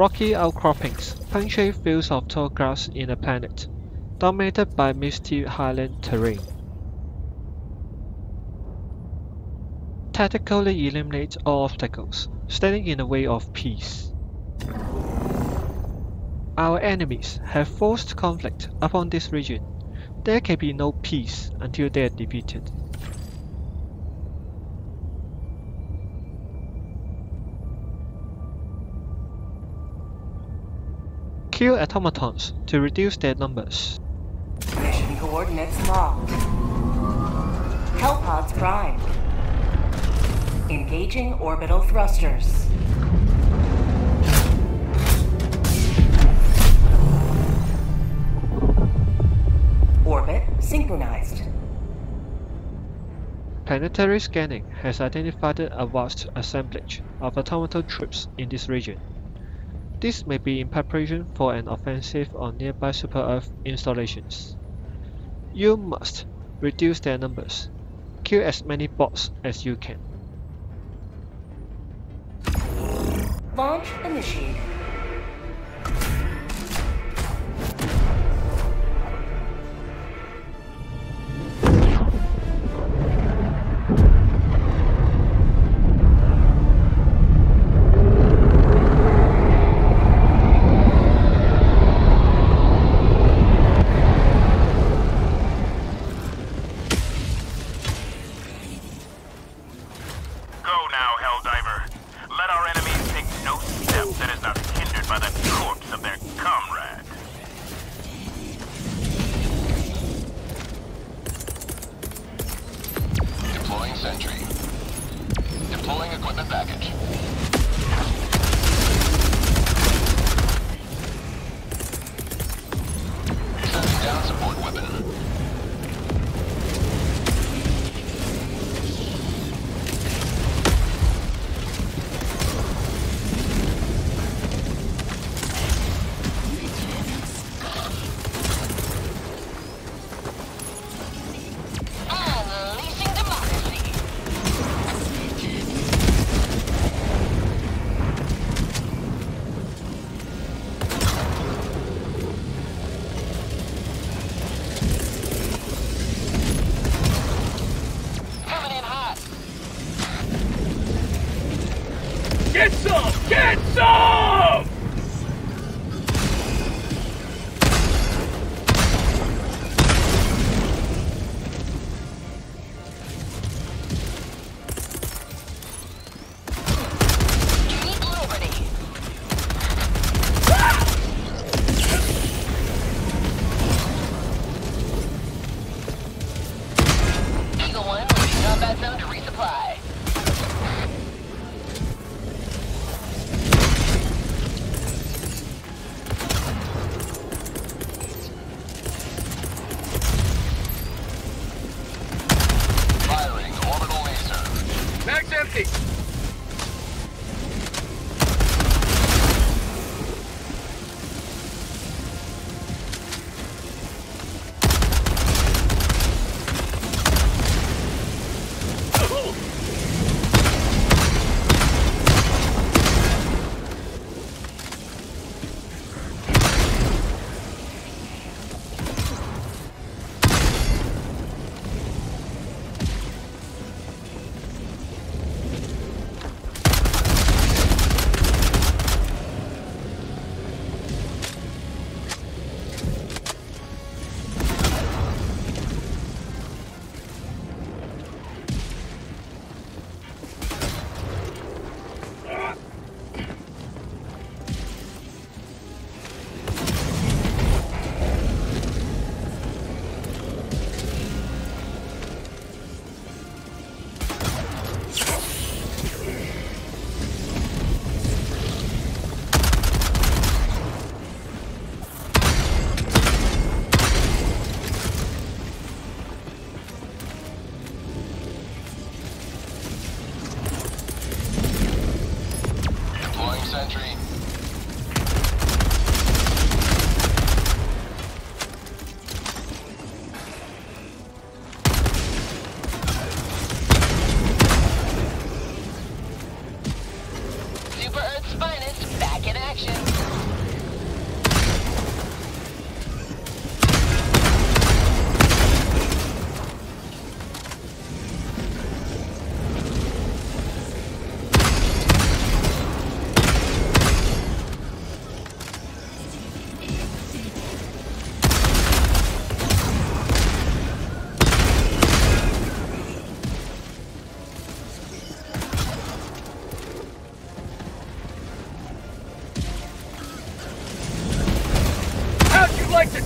Rocky outcroppings punctuate fields of tall grass in a planet, dominated by misty highland terrain. Tactically eliminate all obstacles standing in the way of peace. Our enemies have forced conflict upon this region. There can be no peace until they are defeated. Kill automatons to reduce their numbers. Mission coordinates locked. Hellpods prime. Engaging orbital thrusters. Orbit synchronized. Planetary scanning has identified a vast assemblage of automaton troops in this region. This may be in preparation for an offensive on nearby super-Earth installations. You must reduce their numbers. Kill as many bots as you can. Launch initiated.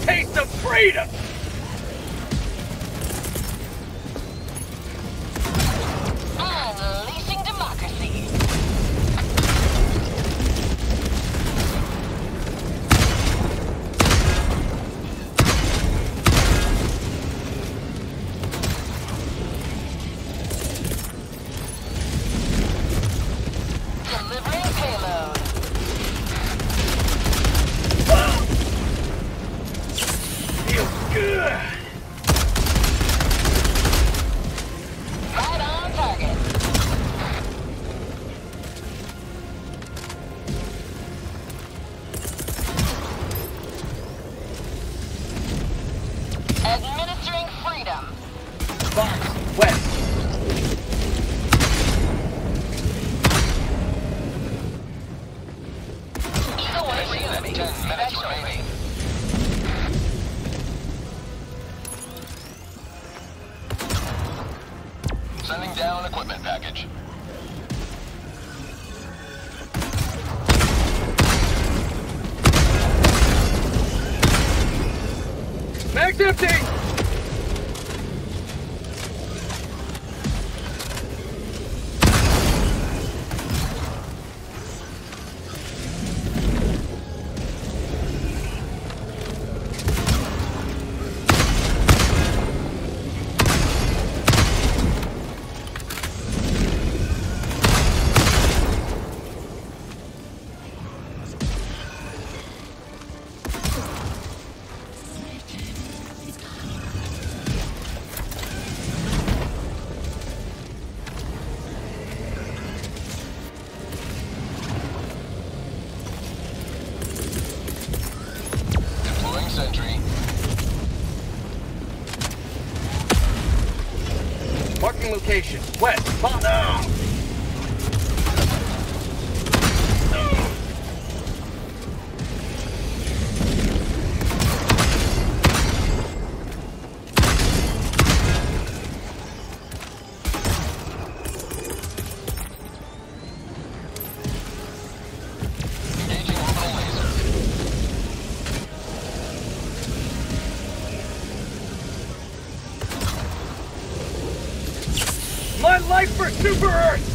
taste of freedom! 350! Marking location. West. Bottom. For Super Earth!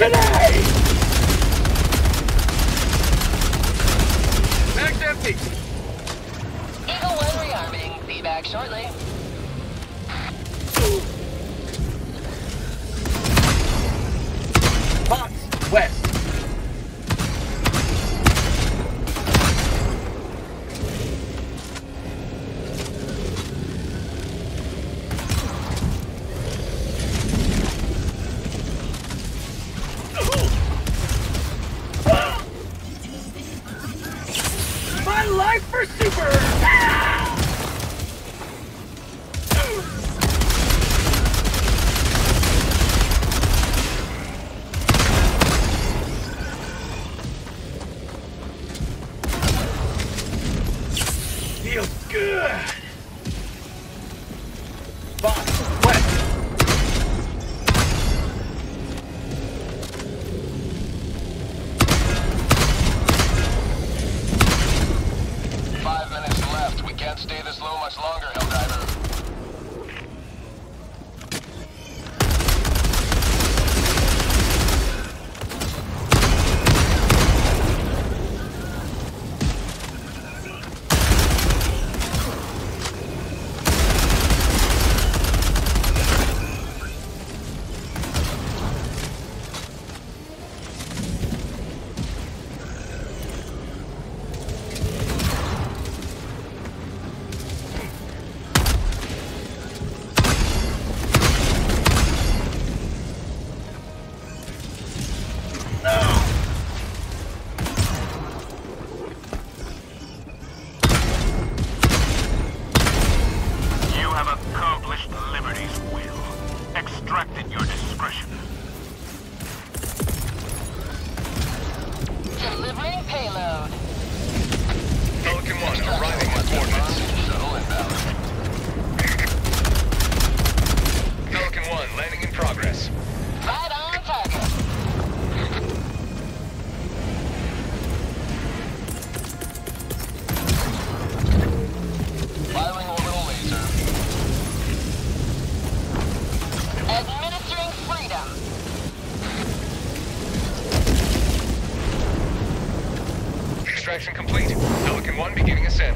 today! Mag's empty. Eagle 1 rearming. Be back shortly. Box west. stay this low much longer, help. Section complete. Pelican 1 beginning ascent.